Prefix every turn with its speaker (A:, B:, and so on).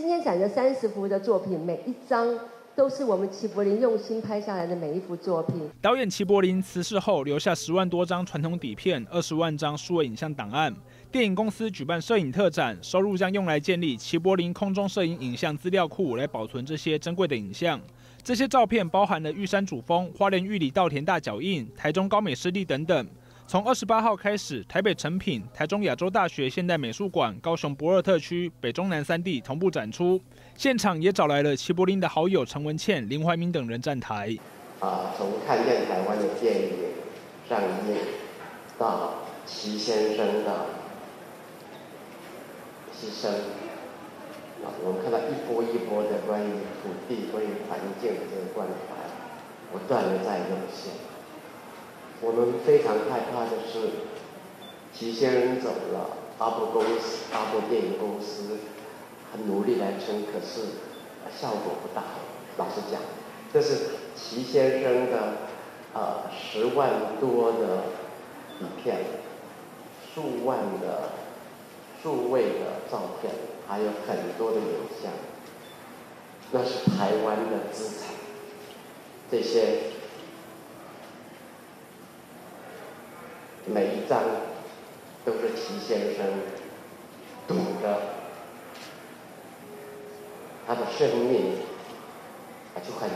A: 今天展的三十幅的作品，每一张都是我们齐柏林用心拍下来的每一幅作品。
B: 导演齐柏林辞世后，留下十万多张传统底片，二十万张数位影像档案。电影公司举办摄影特展，收入将用来建立齐柏林空中摄影影像资料库，来保存这些珍贵的影像。这些照片包含了玉山主峰、花莲玉里稻田大脚印、台中高美湿地等等。从二十八号开始，台北成品、台中亚洲大学现代美术馆、高雄博尔特区、北中南三地同步展出。现场也找来了齐柏林的好友陈文茜、林怀民等人站台。
C: 啊，从看见台湾的电影上映到齐先生的牺牲，啊，我们看到一波一波的关于土地、关于环境的这个关怀，不断的在涌现。我们非常害怕的是，齐先生走了，阿布公司、阿布电影公司很努力来撑，可是效果不大。老实讲，这是齐先生的呃十万多的底片，数万的数位的照片，还有很多的影像，那是台湾的资产，这些。每一张都是齐先生赌的，他的生命，啊，就很